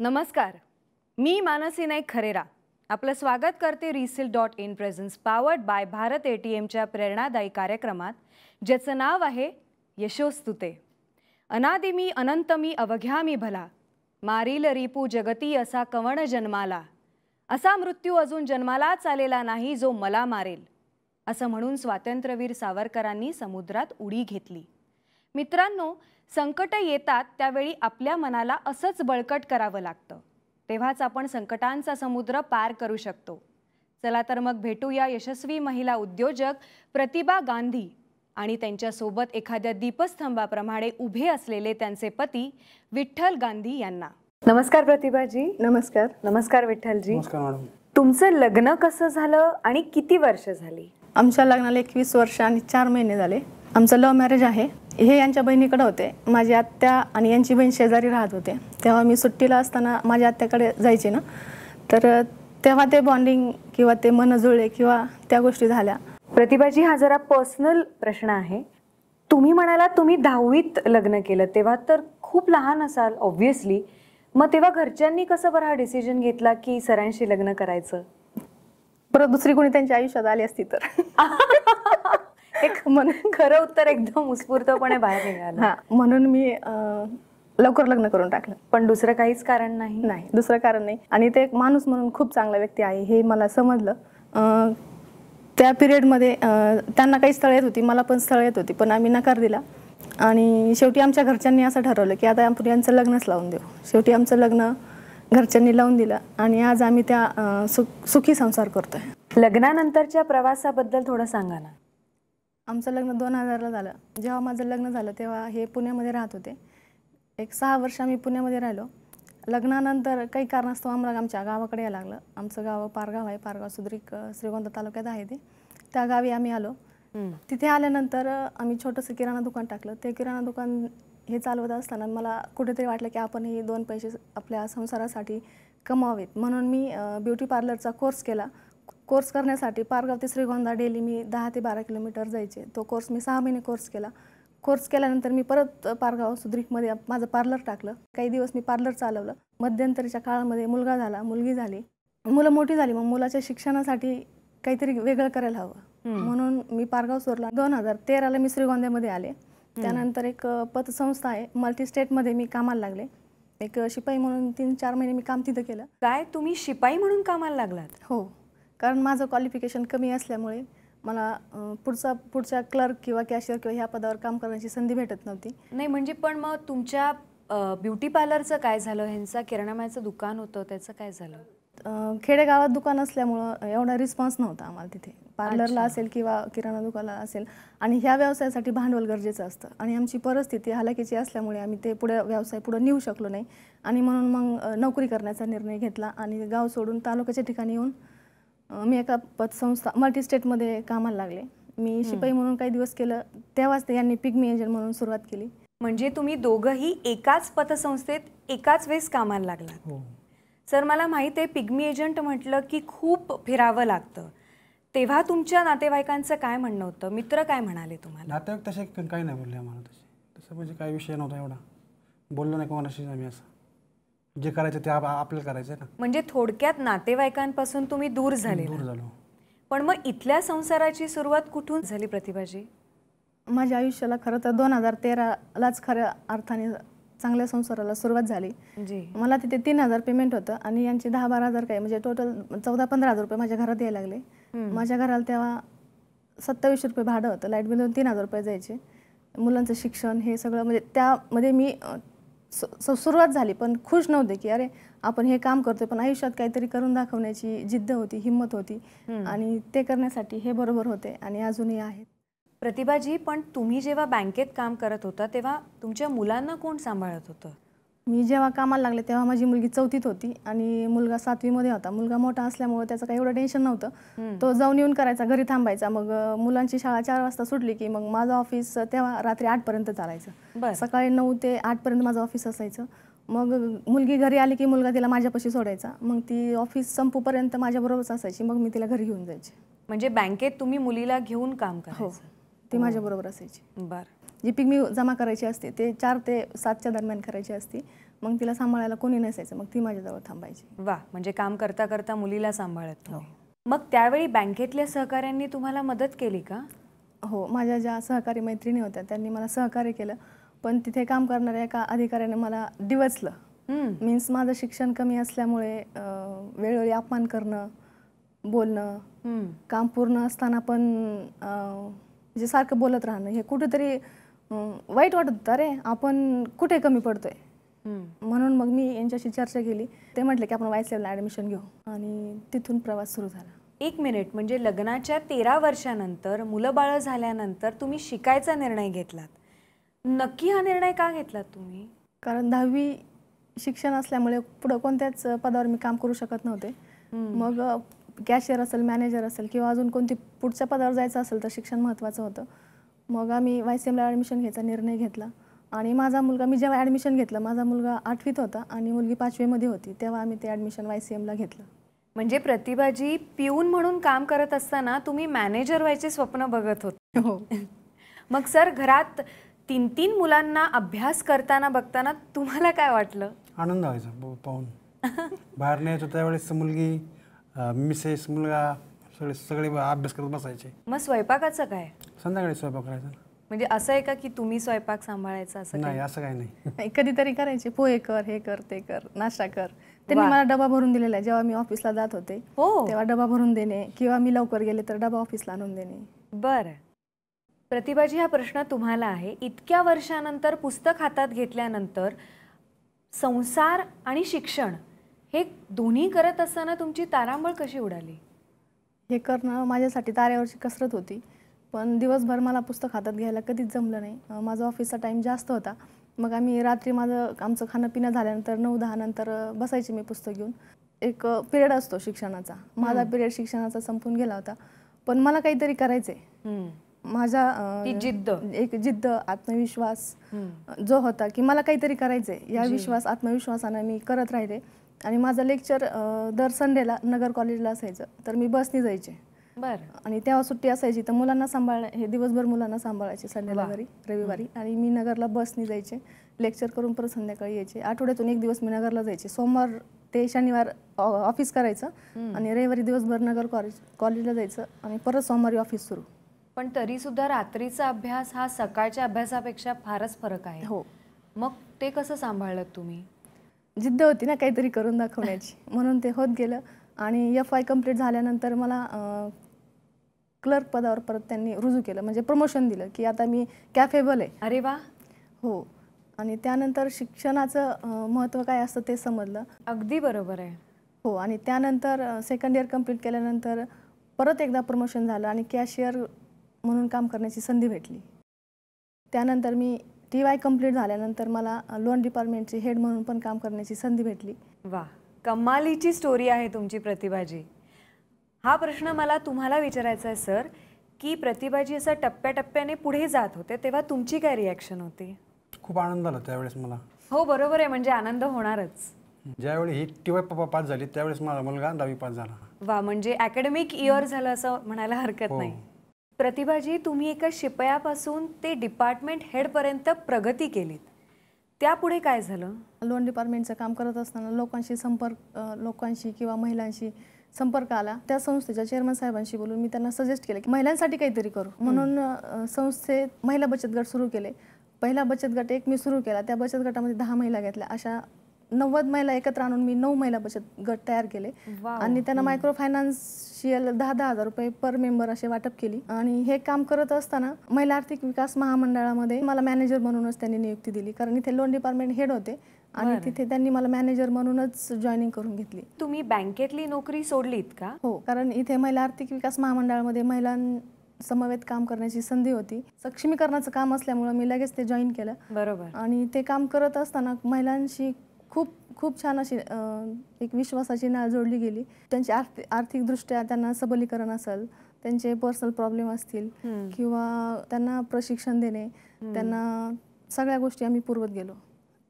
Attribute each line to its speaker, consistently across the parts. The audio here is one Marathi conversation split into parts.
Speaker 1: नमस्कार. मी मानसी नाईक खरेरा. आपलं स्वागत करते resell dot in presents powered by Bharat A T एमच्या प्रेरणादायी कार्यक्रमात ज्याचं नाव आहे यशोस्तुते. अनादिमी अनंतमी अवघ्यामी भला. मारील रिपू जगती असा कवण जन्माला. असा मृत्यू अजून जन्मालाच आलेला नाही जो मला मारेल असं म्हणून स्वातंत्र्यवीर सावरकरांनी समुद्रात उडी घेतली. मित्रांनो संकट येतात त्यावेळी आपल्या मनाला असंच बळकट करावं लागतं. तेव्हाच आपण संकटांचा समुद्र पार करू शकतो. चला तर मग भेटूया यशस्वी महिला उद्योजक प्रतिभा गांधी आणि त्यांच्यासोबत एखाद्या दीपस्तंभाप्रमाणे उभे असलेले त्यांचे पती विठ्ठल गांधी यांना. नमस्कार प्रतिभाजी.
Speaker 2: नमस्कार.
Speaker 1: नमस्कार विठ्ठलजी.
Speaker 3: नमस्कार मॅडम.
Speaker 1: तुमचं लग्न कसं झालं आणि किती वर्ष झाली?
Speaker 2: आमच्या लग्नाला एकवीस वर्ष आणि चार महिने झाले. आमचं लव्ह मॅरेज आहे. हे यांच्या बहिणीकडे होते. माझी आत्या आणि यांची बहीण शेजारी राहत होते. तेव्हा मी सुट्टीला असताना माझ्या आत्याकडे जायचे ना. तर तेव्हा ते बॉन्डिंग किंवा ते मन जुळले किंवा त्या गोष्टी झाल्या.
Speaker 1: प्रतिभाजी हा जरा पर्सनल प्रश्न आहे. तुम्ही म्हणालात तुम्ही दहावीत लग्न केलं. तेव्हा तर खूप लहान असाल ऑब्व्हियसली मग तेव्हा घरच्यांनी कसं बरं हा डिसिजन घेतला की सरांशी लग्न करायचं?
Speaker 2: परत दुसरी कोणी त्यांच्या आयुष्यात आली असती तर.
Speaker 1: खरं उत्तर एकदम उत्स्फूर्तपणे बाहेर निघालं.
Speaker 2: म्हणून मी लवकर लग्न करून टाकलं.
Speaker 1: पण दुसरं काहीच कारण नाही.
Speaker 2: नाही दुसरं कारण नाही. आणि ते एक माणूस म्हणून खूप चांगला व्यक्ती आहे हे मला समजलं. त्या पिरियडमध्ये त्यांना काही स्थळ येत होती मला पण स्थळ येत होती पण आम्ही नकार दिला. आणि शेवटी आमच्या घरच्यांनी असं ठरवलं की आता आपण यांचं लग्नच लावून देऊ. शेवटी आमचं लग्न घरच्यांनी लावून दिलं आणि आज आम्ही त्या सुख सुखी संसार करतोय.
Speaker 1: लग्नानंतरच्या प्रवासाबद्दल थोडं सांगा ना.
Speaker 2: आमचं लग्न दोन हजारला झालं. जेव्हा माझं लग्न झालं तेव्हा हे पुण्यामध्ये राहत होते. एक सहा वर्ष आम्ही पुण्यामध्ये राहिलो. लग्नानंतर काही कारणास्तव आम्हाला आमच्या गावाकडे यायला लागलं. आमचं गाव पारगाव आहे. पारगाव सुद्रिक श्रीगोंदा तालुक्यात आहे ते. त्या गावी आम्ही आलो. तिथे आल्यानंतर आम्ही छोटंसं किराणा दुकान टाकलं. ते किराणा दुकान हे चालवत असताना मला कुठेतरी वाटलं की आपण हे दोन पैसे आपल्या संसारासाठी कमावेत. म्हणून मी ब्युटी पार्लरचा कोर्स केला. कोर्स करण्यासाठी पारगाव ते श्रीगोंदा डेली मी दहा ते बारा किलोमीटर जायचे. तो कोर्स मी सहा महिने कोर्स केला. कोर्स केल्यानंतर मी परत पारगाव सुद्रिकमध्ये माझं पार्लर टाकलं. काही दिवस मी पार्लर चालवलं. मध्यंतरीच्या काळामध्ये मुलगा झाला मुलगी झाली. मुलं मोठी झाली मग मुलाच्या शिक्षणासाठी काहीतरी वेगळं करायला हवं. म्हणून मी पारगाव सोडला. दोन हजार तेराला मी श्रीगोंद्यामध्ये आले. त्यानंतर एक पतसंस्था आहे. मल्टी स्टेटमध्ये मी कामाला लागले. एक शिपाई म्हणून तीन चार महिने मी काम तिथं केलं.
Speaker 1: काय? तुम्ही शिपाई म्हणून कामाला लागलात?
Speaker 2: हो. कारण माझं क्वालिफिकेशन कमी असल्यामुळे मला पुढचा पुढच्या क्लर्क किंवा कॅशियर किंवा ह्या पदावर काम करण्याची संधी भेटत नव्हती.
Speaker 1: नाही म्हणजे पण मग तुमच्या ब्युटी पार्लरचं काय झालं? ह्यांचा किराणामाचं दुकान होतं त्याचं काय झालं?
Speaker 2: खेडेगावात दुकान असल्यामुळं एवढा रिस्पॉन्स नव्हता आम्हाला तिथे. पार्लरला असेल किंवा किराणा दुकानाला असेल. आणि ह्या व्यवसायासाठी भांडवल गरजेचं असतं. आणि आमची परिस्थिती हालाकीची असल्यामुळे आम्ही ते पुढे व्यवसाय पुढे नेऊ शकलो नाही. आणि म्हणून मग नोकरी करण्याचा निर्णय घेतला आणि गाव सोडून तालुक्याच्या ठिकाणी येऊन मी एका पतसंस्था मल्टी स्टेटमध्ये कामाला लागले. मी शिपाई म्हणून काही दिवस केलं तेव्हाच ते यांनी पिग्मी एजंट म्हणून सुरुवात केली.
Speaker 1: म्हणजे तुम्ही दोघंही एकाच पतसंस्थेत एकाच वेळेस कामाला लागलात.
Speaker 3: हो.
Speaker 1: सर मला माहिती आहे पिग्मी एजंट म्हटलं की खूप फिरावं लागतं. तेव्हा तुमच्या नातेवाईकांचं काय म्हणणं होतं? मित्र काय म्हणाले तुम्हाला?
Speaker 3: नातेवाईक तसे काही नाही बोलले आम्हाला तसे. तसं म्हणजे काही विषय नव्हता एवढा. बोललो नाही कोणाशी आम्ही असं. जे करायचं ते आप- आपल्याला करायचं आहे ना.
Speaker 1: म्हणजे थोडक्यात नातेवाईकांपासून तुम्ही दूर झाले
Speaker 3: दूर झालो.
Speaker 1: पण मग इथल्या संसाराची सुरुवात कुठून झाली प्रतिभाजी?
Speaker 2: माझ्या आयुष्याला खरं तर दोन हजार तेरालाच खऱ्या अर्थाने चांगल्या संसाराला सुरुवात झाली.
Speaker 1: जी.
Speaker 2: मला तिथे तीन हजार पेमेंट होतं आणि यांचे दहा बारा हजार काय म्हणजे टोटल चौदा पंधरा हजार रुपये माझ्या घरात यायला लागले. माझ्या घराला तेव्हा सत्तावीसशे रुपये भाडं होतं. लाइट बिल तीन हजार रुपये जायचे. मुलांचं शिक्षण हे सगळं म्हणजे त्यामध्ये मी सुरुवात झाली पण खुश नव्हते की अरे आपण हे काम करतोय पण आयुष्यात काहीतरी करून दाखवण्याची जिद्द होती हिंमत होती आणि ते करण्यासाठी हे बरोबर होते आणि अजूनही आहेत.
Speaker 1: प्रतिभाजी पण तुम्ही जेव्हा बँकेत काम करत होता तेव्हा तुमच्या मुलांना कोण सांभाळत होतं?
Speaker 2: मी जेव्हा कामाला लागले तेव्हा माझी मुलगी चौथीत होती आणि मुलगा सातवीमध्ये होता. मुलगा मोठा असल्यामुळे त्याचं काही एवढं टेन्शन नव्हतं. तो जाऊन येऊन करायचा घरी थांबायचा. मग मुलांची शाळा चार वाजता सुटली की मग माझं ऑफिस तेव्हा रात्री आठपर्यंत चालायचं. सकाळी नऊ ते आठपर्यंत माझं ऑफिस असायचं. मग मुलगी घरी आली की मुलगा तिला माझ्यापाशी सोडायचा. मग ती ऑफिस संपूपर्यंत माझ्याबरोबरच असायची. मग मी तिला घरी घेऊन जायचे.
Speaker 1: म्हणजे बँकेत तुम्ही मुलीला घेऊन काम
Speaker 2: हो.
Speaker 1: करायचं.
Speaker 2: ती माझ्याबरोबर असायची.
Speaker 1: बर.
Speaker 2: जी पीक मी जमा करायची असते ते चार ते सातच्या दरम्यान करायची असती मग तिला सांभाळायला कोणी नसायचं मग ती माझ्याजवळ थांबायची.
Speaker 1: वा म्हणजे काम करता करता मुलीला सांभाळत तुम्ही. मग त्यावेळी बँकेतल्या सहकाऱ्यांनी तुम्हाला मदत केली का?
Speaker 2: हो माझ्या ज्या सहकारी मैत्रिणी होत्या त्यांनी मला सहकार्य केलं पण तिथे काम करणाऱ्या एका अधिकाऱ्याने मला डिवचलं. मीन्स माझं शिक्षण कमी असल्यामुळे वेळोवेळी अपमान करणं बोलणं. काम पूर्ण असताना पण म्हणजे सारखं बोलत राहणं हे कुठेतरी वाईट वाटत होतं. अरे आपण कुठे कमी पडतोय. म्हणून मग मी यांच्याशी चर्चा केली. ते म्हटले की आपण वाईस लेवलला ॲडमिशन घेऊ. आणि तिथून प्रवास सुरू झाला.
Speaker 1: एक मिनिट म्हणजे लग्नाच्या तेरा वर्षानंतर मुलं बाळं झाल्यानंतर तुम्ही शिकायचा निर्णय घेतलात. नक्की हा निर्णय का घेतलात तुम्ही?
Speaker 2: कारण दहावी शिक्षण असल्यामुळे पुढं कोणत्याच पदावर मी काम करू शकत नव्हते. मग कॅशियर असेल मॅनेजर असेल किंवा अजून कोणती पुढच्या पदावर जायचं असेल तर शिक्षण महत्त्वाचं होतं. मग आम्ही वाय सी एमला ॲडमिशन घ्यायचा निर्णय घेतला. आणि माझा मुलगा मी जेव्हा ॲडमिशन घेतलं माझा मुलगा आठवीत होता आणि मुलगी पाचवीमध्ये होती तेव्हा आम्ही ते ॲडमिशन वाय सी एमला घेतलं.
Speaker 1: म्हणजे प्रतिभाजी पिऊन म्हणून काम करत असताना तुम्ही मॅनेजर व्हायचे स्वप्न बघत होते.
Speaker 2: हो.
Speaker 1: मग सर घरात तीन तीन मुलांना अभ्यास करताना बघताना तुम्हाला काय वाटलं?
Speaker 3: आनंद व्हायचा पाहून. बाहेर न्यायचो त्यावेळेस मुलगी मिसेस मुलगा सगळे सगळे अभ्यास करत बसायचे.
Speaker 1: मग स्वयंपाकाचं काय?
Speaker 3: संध्याकाळी स्वयंपाक करायचा.
Speaker 1: म्हणजे असं आहे का की तुम्ही स्वयंपाक सांभाळायचा असं
Speaker 3: नाही? असं काही नाही.
Speaker 2: नाही, कधीतरी करायचे. पोहे कर हे कर ते कर नाश्ता कर. त्यांनी मला डबा भरून दिलेला आहे. जेव्हा मी ऑफिसला जात होते
Speaker 1: हो.
Speaker 2: तेव्हा डबा भरून देणे किंवा मी लवकर गेले तर डबा ऑफिसला आणून देणे.
Speaker 1: बरं. प्रतिभाजी हा प्रश्न तुम्हाला आहे. इतक्या वर्षानंतर पुस्तक हातात घेतल्यानंतर संसार आणि शिक्षण हे दोन्ही करत असताना तुमची तारांबळ कशी उडाली?
Speaker 2: हे करणं माझ्यासाठी ताऱ्यावरची कसरत होती. पण दिवसभर मला पुस्तक हातात घ्यायला कधीच जमलं नाही. माझा ऑफिसचा टाईम जास्त होता. मग आम्ही रात्री माझं आमचं खाणं पिणं झाल्यानंतर नऊ दहा नंतर बसायचे मी पुस्तक घेऊन. एक पिरियड असतो शिक्षणाचा. माझा पिरियड शिक्षणाचा संपून गेला होता. पण मला काहीतरी करायचं आहे
Speaker 1: हम्म.
Speaker 2: माझा
Speaker 1: जिद्द.
Speaker 2: एक जिद्द आत्मविश्वास. जो होता की मला काहीतरी करायचं आहे या विश्वास आत्मविश्वासानं मी करत राहिले. आणि माझं लेक्चर दर संडेला नगर कॉलेजला असायचं. तर मी बसनी जायचे.
Speaker 1: बरं.
Speaker 2: आणि तेव्हा सुट्टी असायची तर मुलांना सांभाळ हे दिवसभर मुलांना सांभाळायचे संडेला. घरी रविवारी. आणि मी नगरला बसनी जायचे. लेक्चर करून परत संध्याकाळी यायचे. आठवड्यातून एक दिवस मी नगरला जायचे. सोमवार ते शनिवार ऑफिस करायचं. आणि रविवारी दिवसभर नगर कॉलेज कॉलेजला जायचं. आणि परत सोमवारी ऑफिस सुरू.
Speaker 1: पण तरी सुद्धा रात्रीचा अभ्यास हा सकाळच्या अभ्यासापेक्षा फारच फरक आहे.
Speaker 2: हो.
Speaker 1: मग ते कसं सांभाळलं तुम्ही?
Speaker 2: जिद्द होती ना काहीतरी करून दाखवण्याची. म्हणून ते होत गेलं. आणि एफ आय कंप्लीट झाल्यानंतर मला क्लर्क पदावर परत त्यांनी रुजू केलं. म्हणजे प्रमोशन दिलं की आता मी कॅफेबल आहे.
Speaker 1: अरे वा!
Speaker 2: हो. आणि त्यानंतर शिक्षणाचं महत्त्व काय असतं ते समजलं.
Speaker 1: अगदी बरोबर आहे.
Speaker 2: हो. आणि त्यानंतर सेकंड इयर कंप्लीट केल्यानंतर परत एकदा प्रमोशन झालं आणि कॅशियर म्हणून काम करण्याची संधी भेटली. त्यानंतर मी टी वाय कंप्लीट झाल्यानंतर मला लोन डिपार्टमेंटची हेड म्हणून पण काम करण्याची संधी भेटली.
Speaker 1: वा कमालीची स्टोरी आहे तुमची प्रतिभाजी. हा प्रश्न मला तुम्हाला विचारायचा आहे सर की प्रतिभाजी असं टप्प्याटप्प्याने पुढे जात होते तेव्हा तुमची काय रिॲक्शन होती?
Speaker 3: खूप आनंद झाला त्यावेळेस मला.
Speaker 1: हो बरोबर आहे. म्हणजे आनंद होणारच.
Speaker 3: ज्यावेळी ही टी वाय पप्पा पास झाली त्यावेळेस माझा मुलगा दहावी पास झाला.
Speaker 1: वा म्हणजे अकॅडमिक इयर झालं असं म्हणायला हरकत
Speaker 3: हो.
Speaker 1: नाही. प्रतिभाजी तुम्ही एका शिपयापासून ते डिपार्टमेंट हेडपर्यंत प्रगती केलीत. त्यापुढे काय झालं?
Speaker 2: लोन डिपार्टमेंटचं काम करत असताना लोकांशी संपर्क लोकांशी किंवा महिलांशी संपर्क आला. त्या संस्थेच्या चेअरमन साहेबांशी बोलून मी त्यांना सजेस्ट केलं की महिलांसाठी काहीतरी करू. म्हणून संस्थेत महिला बचत गट सुरू केले. पहिला बचत गट एक मी सुरू केला. त्या बचत गटामध्ये दहा महिला घेतल्या. अशा नव्वद महिला एकत्र आणून मी नऊ महिला बचत गट तयार केले. आणि त्यांना मायक्रो फायनान्शियल दहा दहा हजार रुपये पर मेंबर असे वाटप केली. आणि हे काम करत असताना महिला आर्थिक विकास महामंडळामध्ये मला मॅनेजर म्हणूनच त्यांनी नियुक्ती दिली. कारण इथे लोन डिपार्टमेंट हेड होते. आणि. तिथे त्यांनी मला मॅनेजर म्हणूनच जॉईनिंग करून घेतली.
Speaker 1: तुम्ही बँकेतली नोकरी सोडलीत का?
Speaker 2: हो. कारण इथे महिला आर्थिक विकास महामंडळामध्ये महिलांसमवेत काम करण्याची संधी होती. सक्षमीकरणाचं काम असल्यामुळं मी लगेच ते जॉईन केलं.
Speaker 1: बरोबर.
Speaker 2: आणि ते काम करत असताना महिलांशी खूप खूप छान अशी एक विश्वासाची नाळ जोडली गेली. त्यांची आर्थिक आर्थिकदृष्ट्या त्यांना सबलीकरण असेल त्यांचे पर्सनल प्रॉब्लेम असतील. किंवा त्यांना प्रशिक्षण देणे त्यांना सगळ्या गोष्टी आम्ही पुरवत गेलो.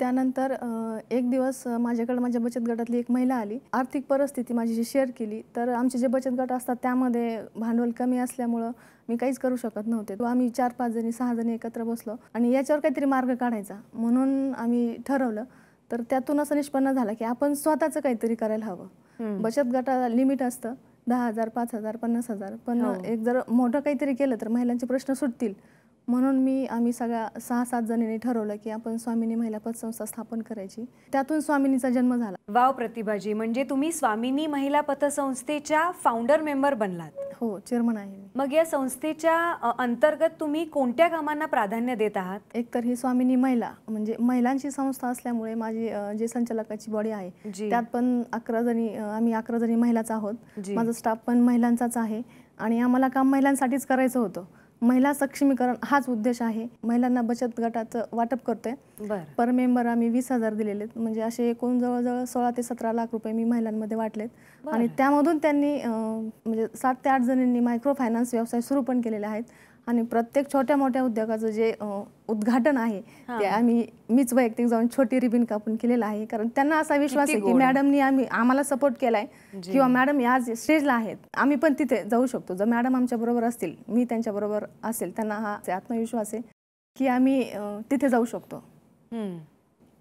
Speaker 2: त्यानंतर एक दिवस माझ्याकडे माझ्या बचत गटातली एक महिला आली. आर्थिक परिस्थिती माझी जी शेअर केली तर आमचे जे बचत गट असतात त्यामध्ये भांडवल कमी असल्यामुळं मी काहीच करू शकत नव्हते. तो आम्ही चार पाच जणी सहा जणी एकत्र बसलो आणि याच्यावर काहीतरी मार्ग काढायचा म्हणून आम्ही ठरवलं. तर त्यातून असं निष्पन्न झालं की आपण स्वतःचं काहीतरी करायला हवं. बचत गटाला लिमिट असतं. दहा हजार पाच हजार पन्नास हजार. पण एक जर मोठं काहीतरी केलं तर महिलांचे प्रश्न सुटतील. म्हणून मी आम्ही सगळ्या सहा सात जणींनी ठरवलं की आपण स्वामिनी महिला पतसंस्था स्थापन करायची. त्यातून स्वामिनीचा जन्म झाला.
Speaker 1: वाव प्रतिभाजी म्हणजे तुम्ही स्वामिनी महिला पतसंस्थेच्या फाउंडर मेंबर बनलात.
Speaker 2: हो चेअरमन आहे
Speaker 1: मग या संस्थेच्या अंतर्गत तुम्ही कोणत्या कामांना प्राधान्य देत आहात?
Speaker 2: एकतर ही स्वामिनी महिला म्हणजे महिलांची संस्था असल्यामुळे माझी जे संचालकाची बॉडी आहे. त्यात पण अकरा जणी आम्ही अकरा जणी महिलाच आहोत. माझा स्टाफ पण महिलांचाच आहे आणि आम्हाला काम महिलांसाठीच करायचं होतं. महिला सक्षमीकरण हाच उद्देश आहे. महिलांना बचत गटाचं वाटप करतोय. पर मेंबर आम्ही वीस हजार दिलेले म्हणजे असे एकूण जवळजवळ सोळा ते सतरा लाख रुपये मी महिलांमध्ये वाटलेत. आणि त्यामधून त्यांनी म्हणजे सात ते आठ जणींनी मायक्रो फायनान्स व्यवसाय सुरू पण केलेले आहेत. आणि प्रत्येक छोट्या मोठ्या उद्योगाचं जे उद्घाटन आहे ते आम्ही मीच वैयक्तिक जाऊन छोटी रिबीन कापून केलेलं आहे. कारण त्यांना असा विश्वास आहे की मॅडमनी आम्ही आम्हाला सपोर्ट केलाय. किंवा मॅडम या स्टेजला आहेत आम्ही पण तिथे जाऊ शकतो. जर मॅडम आमच्या बरोबर असतील मी त्यांच्या बरोबर असेल त्यांना हा आत्मविश्वास आहे की आम्ही तिथे जाऊ शकतो.
Speaker 1: हम्म.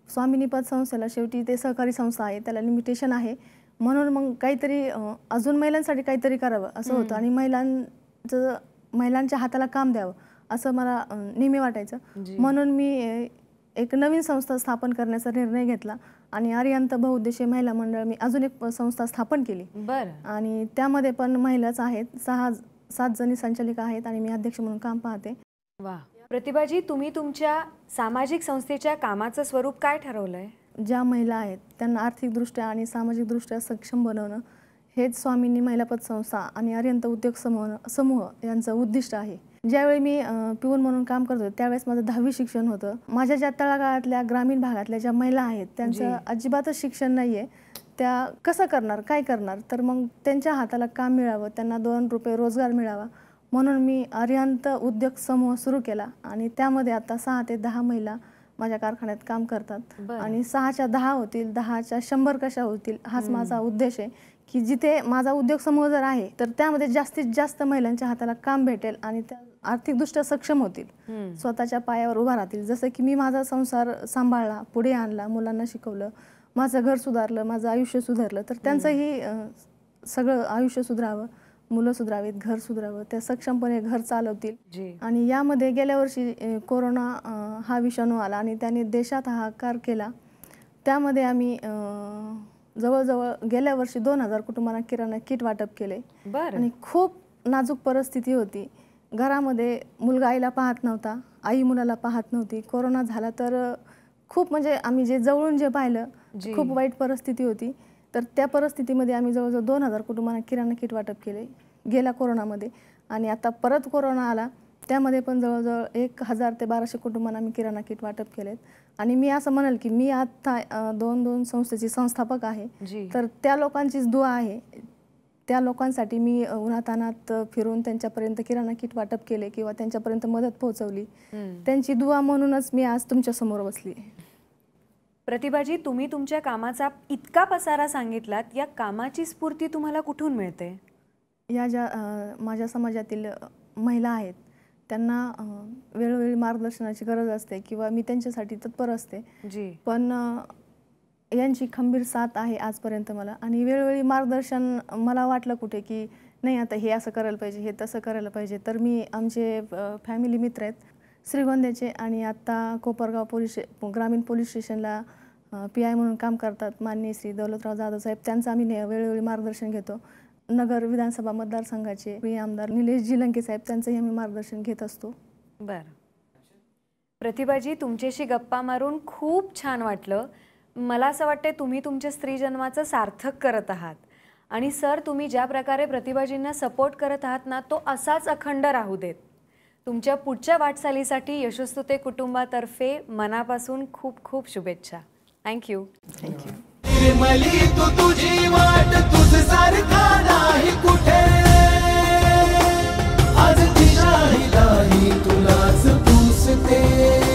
Speaker 2: स्वामिनी पत संस्थेला शेवटी ते सहकारी संस्था आहे त्याला लिमिटेशन आहे. म्हणून मग काहीतरी अजून महिलांसाठी काहीतरी करावं असं होतं. आणि महिलांचं महिलांच्या हाताला काम द्यावं असं मला नेहमी वाटायचं. म्हणून मी एक नवीन संस्था स्थापन करण्याचा निर्णय घेतला आणि आर्यंत बहुउद्देशीय महिला मंडळ मी अजून एक संस्था स्थापन केली.
Speaker 1: बर.
Speaker 2: आणि त्यामध्ये पण महिलाच आहेत सहा सात जणी संचालिका आहेत आणि मी अध्यक्ष म्हणून काम पाहते.
Speaker 1: वा प्रतिभाजी तुम्ही तुमच्या सामाजिक संस्थेच्या कामाचं स्वरूप काय ठरवलंय?
Speaker 2: ज्या महिला आहेत त्यांना आर्थिकदृष्ट्या आणि सामाजिकदृष्ट्या सक्षम बनवणं हेच स्वामींनी महिला पतसंस्था आणि अरियंत उद्योग समूह समूह यांचं उद्दिष्ट आहे. ज्यावेळी मी पिऊन म्हणून काम करत होते त्यावेळेस माझं दहावी शिक्षण होतं. माझ्या ज्या तळागाळातल्या ग्रामीण भागातल्या ज्या महिला आहेत त्यांचं अजिबातच शिक्षण नाही आहे त्या कसं करणार काय करणार? तर मग त्यांच्या हाताला काम मिळावं त्यांना दोन रुपये रोजगार मिळावा म्हणून मी अरिहंत उद्योग समूह सुरू केला. आणि त्यामध्ये आता सहा ते दहा महिला माझ्या कारखान्यात काम करतात. आणि सहाच्या दहा होतील दहाच्या शंभर कशा होतील हाच माझा उद्देश आहे. की जिथे माझा उद्योग समूह जर आहे तर त्यामध्ये जास्तीत जास्त महिलांच्या हाताला काम भेटेल आणि त्या आर्थिकदृष्ट्या सक्षम होतील. स्वतःच्या पायावर उभा राहतील. जसं की मी माझा संसार सांभाळला पुढे आणला मुलांना शिकवलं माझं घर सुधारलं माझं आयुष्य सुधारलं तर त्यांचंही सगळं आयुष्य सुधारावं मुलं सुधारावीत घर सुधारावं त्या सक्षमपणे घर चालवतील. आणि यामध्ये गेल्या वर्षी कोरोना हा विषाणू आला आणि त्याने देशात हाहाकार केला. त्यामध्ये आम्ही जवळजवळ गेल्या वर्षी दोन हजार कुटुंबांना किराणा किट वाटप केले.
Speaker 1: बर.
Speaker 2: आणि खूप नाजूक परिस्थिती होती. घरामध्ये मुलगा आईला पाहत नव्हता आई मुलाला पाहत नव्हती. कोरोना झाला तर खूप म्हणजे आम्ही जे जवळून जे पाहिलं. खूप वाईट परिस्थिती होती. तर त्या परिस्थितीमध्ये आम्ही जवळजवळ दोन हजार कुटुंबांना किराणा किट वाटप केले गेल्या कोरोनामध्ये. आणि आता परत कोरोना आला त्यामध्ये पण जवळजवळ एक हजार ते बाराशे कुटुंबांना मी किराणा किट वाटप केलेत. आणि मी असं म्हणाल की मी आता दोन दोन संस्थेची संस्थापक आहे. तर त्या लोकांचीच दुआ आहे. त्या लोकांसाठी मी उन्हातानात फिरून त्यांच्यापर्यंत किराणा किट वाटप केले किंवा त्यांच्यापर्यंत मदत पोहोचवली. त्यांची दुआ म्हणूनच मी आज तुमच्यासमोर बसली
Speaker 1: प्रतिभाजी तुम्ही तुमच्या कामाचा इतका पसारा सांगितलात या कामाची स्फूर्ती तुम्हाला कुठून मिळते?
Speaker 2: या ज्या माझ्या समाजातील महिला आहेत त्यांना वेळोवेळी मार्गदर्शनाची गरज असते किंवा मी त्यांच्यासाठी तत्पर असते.
Speaker 1: जी.
Speaker 2: पण यांची खंबीर साथ आहे आजपर्यंत मला. आणि वेळोवेळी मार्गदर्शन मला वाटलं कुठे की नाही आता हे असं करायला पाहिजे हे तसं करायला पाहिजे. तर मी आमचे फॅमिली मित्र आहेत श्रीगोंद्याचे आणि आत्ता कोपरगाव पोलीस ग्रामीण पोलीस स्टेशनला पी आय म्हणून काम करतात माननीय श्री दौलतराव जाधव साहेब. त्यांचं आम्ही वेळोवेळी मार्गदर्शन घेतो. नगर विधानसभा मतदारसंघाचे प्रिय आमदार निलेशजी लंके साहेब त्यांचंही आम्ही मार्गदर्शन घेत असतो.
Speaker 1: बर. प्रतिभाजी तुमच्याशी गप्पा मारून खूप छान वाटलं. मला असं वाटतं तुम्ही तुमच्या स्त्री जन्माचं सार्थक करत आहात. आणि सर तुम्ही ज्या प्रकारे प्रतिभाजींना सपोर्ट करत आहात ना तो असाच अखंड राहू देत. तुमच्या पुढच्या वाटचालीसाठी यशस्वते कुटुंबातर्फे मनापासून खूप खूप शुभेच्छा. थँक्यू
Speaker 2: थँक्यू
Speaker 4: निर्मली तू तुझी वाट तुझ सारखा नाही कुठे? आज दिशाही तुलाच पुसते.